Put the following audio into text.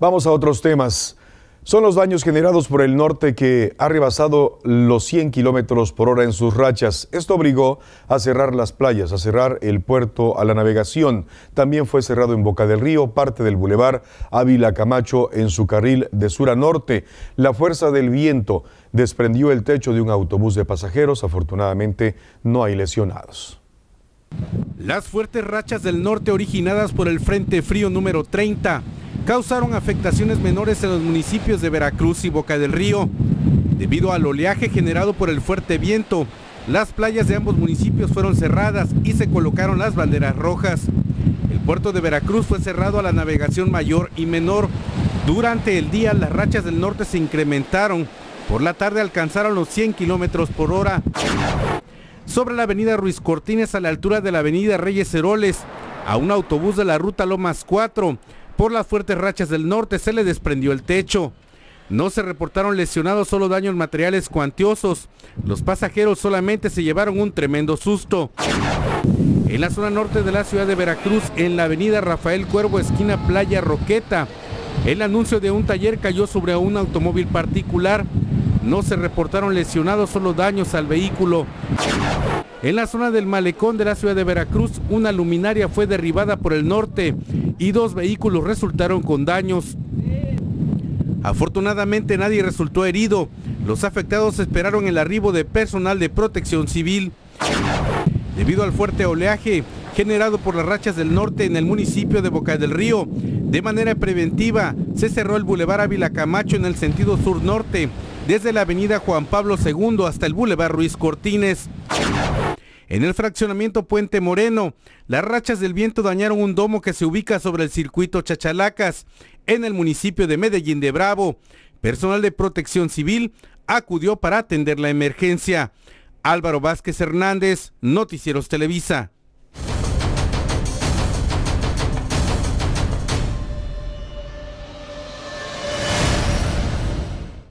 Vamos a otros temas. Son los daños generados por el norte que ha rebasado los 100 kilómetros por hora en sus rachas. Esto obligó a cerrar las playas, a cerrar el puerto a la navegación. También fue cerrado en Boca del Río parte del bulevar Ávila Camacho en su carril de sur a norte. La fuerza del viento desprendió el techo de un autobús de pasajeros. Afortunadamente no hay lesionados. Las fuertes rachas del norte originadas por el Frente Frío número 30 causaron afectaciones menores en los municipios de Veracruz y Boca del Río. Debido al oleaje generado por el fuerte viento, las playas de ambos municipios fueron cerradas y se colocaron las banderas rojas. El puerto de Veracruz fue cerrado a la navegación mayor y menor. Durante el día las rachas del norte se incrementaron. Por la tarde alcanzaron los 100 kilómetros por hora. Sobre la avenida Ruiz Cortines a la altura de la avenida Reyes Heroles, a un autobús de la ruta Lomas 4 por las fuertes rachas del norte se le desprendió el techo. No se reportaron lesionados, solo daños materiales cuantiosos. Los pasajeros solamente se llevaron un tremendo susto. En la zona norte de la ciudad de Veracruz, en la avenida Rafael Cuervo, esquina Playa Roqueta, el anuncio de un taller cayó sobre un automóvil particular. No se reportaron lesionados, solo daños al vehículo. En la zona del malecón de la ciudad de Veracruz, una luminaria fue derribada por el norte y dos vehículos resultaron con daños. Afortunadamente nadie resultó herido. Los afectados esperaron el arribo de personal de protección civil. Debido al fuerte oleaje generado por las rachas del norte en el municipio de Boca del Río, de manera preventiva se cerró el bulevar Ávila Camacho en el sentido sur-norte, desde la avenida Juan Pablo II hasta el bulevar Ruiz Cortines. En el fraccionamiento Puente Moreno, las rachas del viento dañaron un domo que se ubica sobre el circuito Chachalacas, en el municipio de Medellín de Bravo. Personal de protección civil acudió para atender la emergencia. Álvaro Vázquez Hernández, Noticieros Televisa.